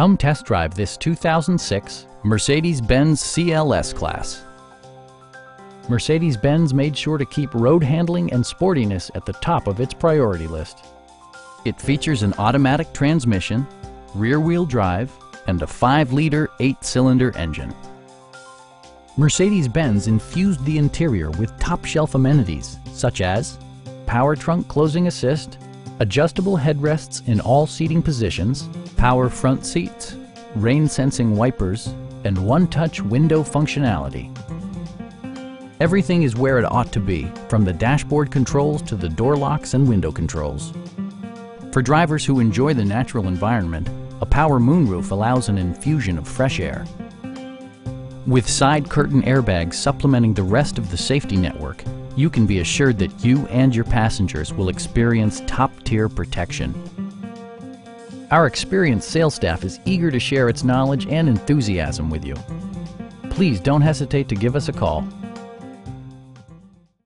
Come test drive this 2006 Mercedes-Benz CLS Class. Mercedes-Benz made sure to keep road handling and sportiness at the top of its priority list. It features an automatic transmission, rear-wheel drive, and a 5-liter 8-cylinder engine. Mercedes-Benz infused the interior with top-shelf amenities such as power trunk closing assist, adjustable headrests in all seating positions, power front seats, rain sensing wipers, and one-touch window functionality. Everything is where it ought to be, from the dashboard controls to the door locks and window controls. For drivers who enjoy the natural environment, a power moonroof allows an infusion of fresh air. With side curtain airbags supplementing the rest of the safety network, you can be assured that you and your passengers will experience top-tier protection. Our experienced sales staff is eager to share its knowledge and enthusiasm with you. Please don't hesitate to give us a call